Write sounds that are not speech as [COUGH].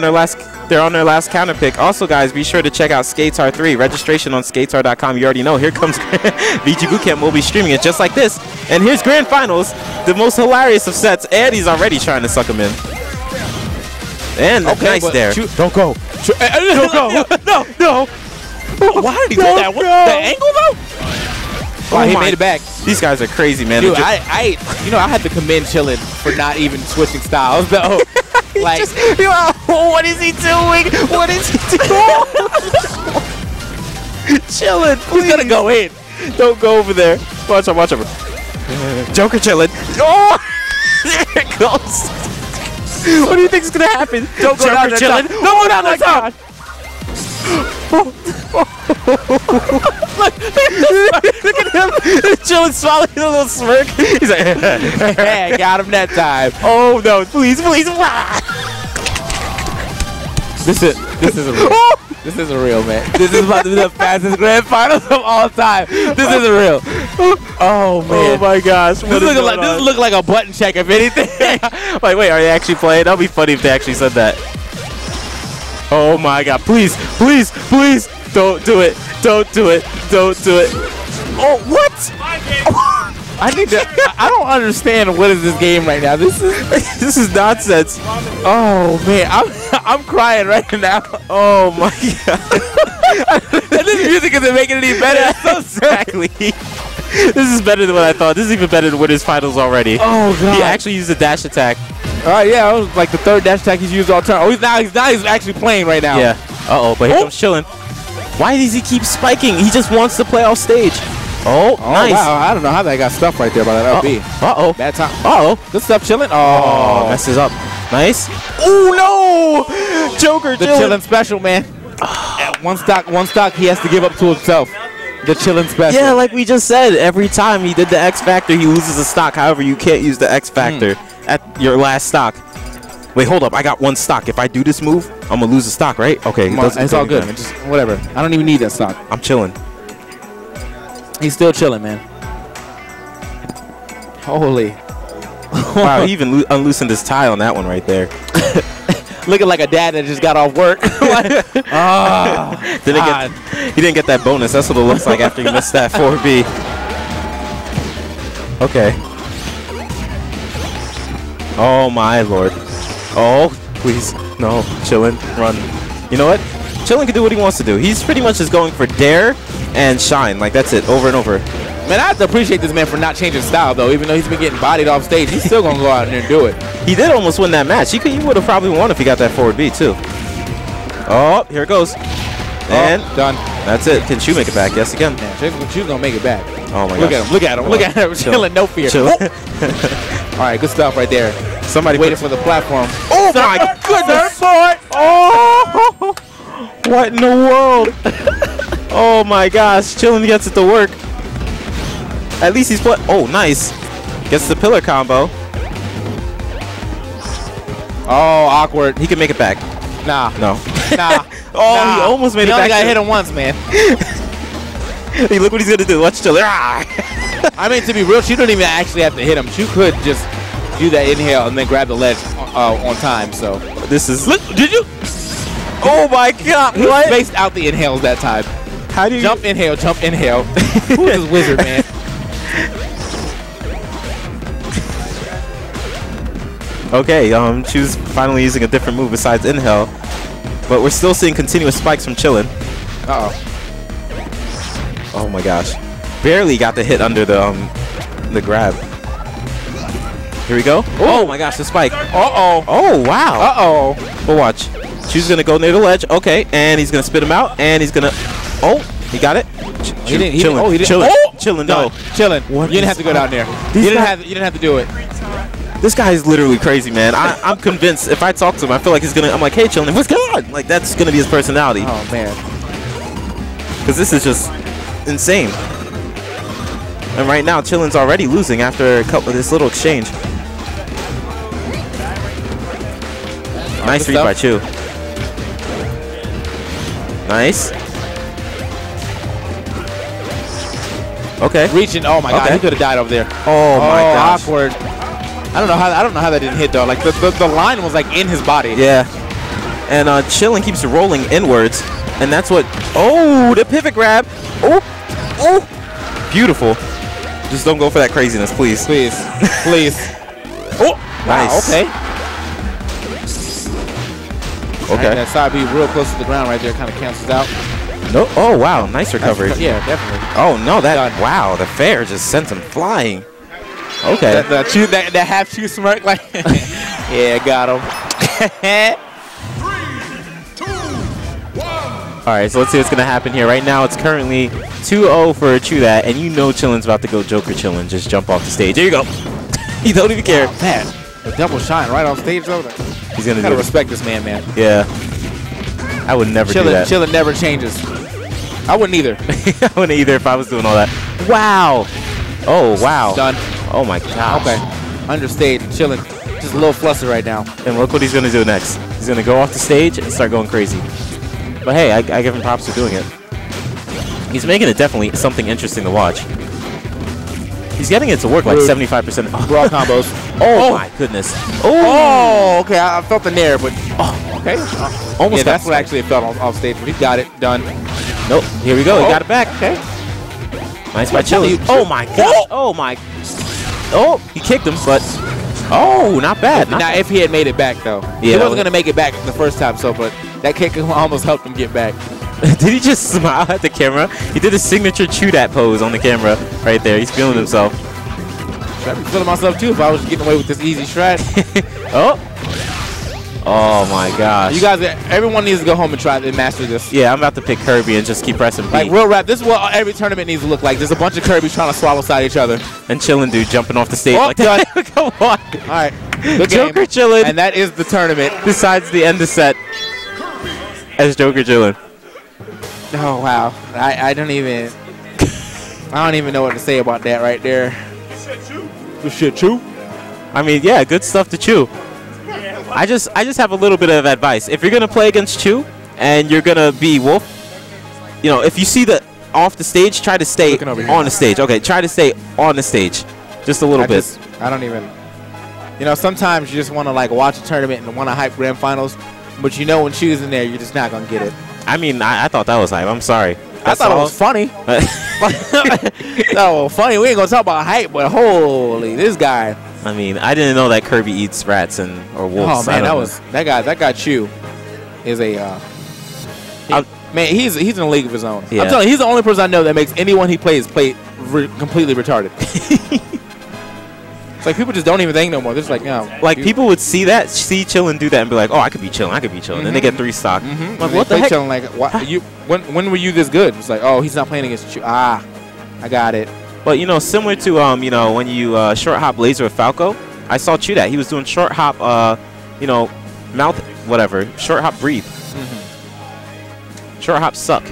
their last they're on their last counter pick. Also, guys, be sure to check out SKTAR 3. Registration on skater.com. You already know. Here comes [LAUGHS] VG Bootcamp. We'll be streaming it just like this. And here's Grand Finals, the most hilarious of sets. And he's already trying to suck him in. And Okay, nice there. don't go. Eh, eh, Don't go. [LAUGHS] No, no. Why did he do that? What, the angle though? Wow, Oh he made it back. These guys are crazy, man. Dude, I, I, you know, I had to commend Chillin for not even switching styles though. [LAUGHS] like, Just- [LAUGHS] what is he doing? What is he doing? [LAUGHS] Chillin. he's gonna go in. Don't go over there. Watch him. Watch him. Joker Chillin. Oh, [LAUGHS] there it goes. What do you think is gonna happen? Don't go down Joker Chillin. top. Don't go down oh the top. Look at him. [LAUGHS] Chillin, swallowing a little smirk. He's like, [LAUGHS] yeah, got him that time. oh no, please, please. [LAUGHS] This is this is a real. This is a real man. This is about to be the fastest grand finals of all time. This is a real. Oh man. Oh my gosh. this What is looking going like this look like a button check if anything. like, wait, are they actually playing? That'd be funny if they actually said that. Oh my god, please, please, please, don't do it. Don't do it. Don't do it. Oh, what? [LAUGHS] I need to. I don't understand what is this game right now. This is. [LAUGHS] this is nonsense. Oh man, I'm [LAUGHS] I'm crying right now. Oh my god. And this music isn't making it any better. So exactly. this is better than what I thought. This is even better than Winners Finals already. Oh god. He actually used a dash attack. All right, yeah, that was like the third dash attack he's used all turn. Oh, he's now he's now he's actually playing right now. Yeah. Uh oh, but here Oh. comes Chillin. Why does he keep spiking? He just wants to play off stage. Oh, Oh nice. wow, I don't know how that got stuff right there by that LB. Uh oh. Bad time. Uh oh. Good stuff, Chillin. Oh, Oh, messes up. Nice. Oh no! Joker the Chillin. special, man. [SIGHS] At one stock, one stock he has to give up to himself. The Chillin special. Yeah, like we just said, every time he did the X Factor, he loses a stock. However, you can't use the X Factor at your last stock. Wait, hold up. I got one stock. If I do this move, I'm gonna lose a stock, right? Okay, it it's all good, Just whatever. I don't even need that stock. I'm chilling. He's still chilling, man. Holy. Wow, he even loo- unloosened his tie on that one right there. [LAUGHS] Looking like a dad that just got off work. [LAUGHS] [LAUGHS] Ah, Didn't God. get, he didn't get that bonus. That's what it looks like after you missed that 4B. Okay. Oh my lord. Oh, please. No. Chillin. Run. You know what? Chillin can do what he wants to do. He's pretty much just going for dare and shine. Like, that's it. Over and over. Man, I have to appreciate this man for not changing style, though. Even though he's been getting bodied off stage, he's still gonna go out there and do it. He did almost win that match. He, could, he would have probably won if he got that forward B, too. Oh, here it goes. Oh, and oh, done. that's it. Can Shu make it back? Yes, again. She's, she's gonna make it back. Oh my Look gosh. at him. Look at him. Look at him. [LAUGHS] Chill. Chillin, no fear. Chill. Oh. [LAUGHS] All right, good stuff right there. Somebody Waiting for the platform. Oh my goodness! Oh, [LAUGHS] what in the world? Oh my gosh! Chillin gets it to work. At least he's put. Oh, nice. Gets the pillar combo. Oh, awkward. He can make it back. Nah, No. nah. [LAUGHS] Oh, nah. he almost made he it only back. got hit him once, man. [LAUGHS] Hey, look what he's gonna do. Watch Chiller. [LAUGHS] I mean, to be real, she don't even actually have to hit him. She could just do that inhale and then grab the ledge uh, on time. So This is. look, did you? Oh my god! He What? spaced out the inhales that time. How do you Jump, inhale, jump, inhale. [LAUGHS] Who's this wizard, man? [LAUGHS] Okay, um, Chu's finally using a different move besides inhale, but we're still seeing continuous spikes from Chillin. Uh oh. Oh my gosh. Barely got the hit under the um the grab. Here we go. Oh my gosh, the spike. Uh oh. Oh wow. Uh oh. But watch. She's gonna go near the ledge. Okay, and he's gonna spit him out, and he's gonna. Oh, he got it. Ch- oh, He didn't. He Chillin. didn't. Oh, he didn't. Chillin. Oh! Chillin. No. Chillin. What you didn't have to go down there. You didn't have. You didn't have to do it. This guy is literally crazy, man. I, I'm convinced if I talk to him, I feel like he's gonna. I'm like, hey, Chillin. what's going on? Like that's gonna be his personality. Oh man. Because this is just insane. And right now, Chillin's already losing after a couple of this little exchange. Nice read by. Chu. Nice. Okay. Reaching. Oh my god. Okay. He could have died over there. Oh my oh, gosh. awkward. I don't know how. I don't know how that didn't hit though. Like the, the, the line was like in his body. Yeah. And uh, Chillin keeps rolling inwards. And that's what... Oh, the pivot grab. Oh, oh. Beautiful. Just don't go for that craziness, please. Please. [LAUGHS] Please. oh! Wow, Nice. okay. Okay. That side B real close to the ground right there kind of cancels out. No. Oh, wow. Nice recovery. Yeah, definitely. Oh, no. That... Done. Wow. The fair just sent him flying. Okay. That, that, chew, that, that half chew smirk, like, [LAUGHS] yeah, got him. [LAUGHS] All right, so let's see what's gonna happen here. Right now, it's currently 2-0 for Chudat, and you know Chillin's about to go Joker Chillin. Just jump off the stage. There you go. [LAUGHS] he don't even care. Oh, man, the double shine right on stage though. He's gonna Gotta do it. respect this man, man. Yeah. I would never do Chillin, that. chillin never changes. I wouldn't either. [LAUGHS] I wouldn't either if I was doing all that. Wow. Oh wow. Done. Oh my gosh. Okay. Understage, chillin. Just a little flustered right now. And look what he's gonna do next. He's gonna go off the stage and start going crazy. But hey, I, I give him props for doing it. He's making it definitely something interesting to watch. He's getting it to work like 75%. Raw [LAUGHS] combos. Oh, oh, my goodness. Oh, Oh, okay. I, I felt the nair, but oh, okay. Oh. almost yeah, that's what actually it felt off, off stage. But he got it done. Nope. Here we go. He Oh. got it back. Okay. Nice by Chili. Oh my oh. gosh. Oh my. Oh, he kicked him, but oh, not bad. Not Now, if he had made it back though, he wasn't was- gonna make it back the first time. So, but that kick [LAUGHS] almost helped him get back. [LAUGHS] Did he just smile at the camera? He did a signature Chudat pose on the camera right there. He's feeling himself. I'd be feeling myself too if I was getting away with this easy strat. [LAUGHS] Oh. Oh my gosh. you guys, everyone needs to go home and try and master this. yeah, I'm about to pick Kirby and just keep pressing B. Like real rap, this is what every tournament needs to look like. There's a bunch of Kirby's trying to swallow side each other. and Chillin dude jumping off the stage Oh, like that. [LAUGHS] Come on. All right, good Joker game. chillin' and that is the tournament. decides the end of set as Joker chillin'. [LAUGHS] Oh wow, I, I don't even, I don't even know what to say about that right there. Good shit, true. I mean, yeah, good stuff to chew. I just I just have a little bit of advice. If you're gonna play against Chew and you're gonna be Wolf, you know, if you see the off the stage, try to stay Looking over here. on the stage. Okay, try to stay on the stage, just a little I bit. just, I don't even. You know, sometimes you just want to like watch a tournament and want to hype grand finals, but you know when Chu's in there, you're just not gonna get it. I mean, I, I thought that was hype. I'm sorry. I thought it was funny. [LAUGHS] oh, funny. We ain't gonna talk about hype, but holy, this guy. I mean, I didn't know that Kirby eats rats and or wolves. Oh man, that know. was that guy. That guy Chu is a uh, he- man. He's he's in a league of his own. Yeah. I'm telling you, he's the only person I know that makes anyone he plays play re- completely retarded. [LAUGHS] it's like people just don't even think no more. They're just like, no. like people would see that, see chillin' do that, and be like, "Oh, I could be chilling. I could be chilling." Then they get three stock. Mm-hmm. Like, what the heck? Chillin, like, what, you when when were you this good? It's like, oh, he's not playing against Chu. Ah, I got it. But you know, similar to um, you know, when you uh, short hop laser with Falco, I saw Chudat he was doing short hop, uh, you know, mouth whatever, short hop breathe. Short hop suck.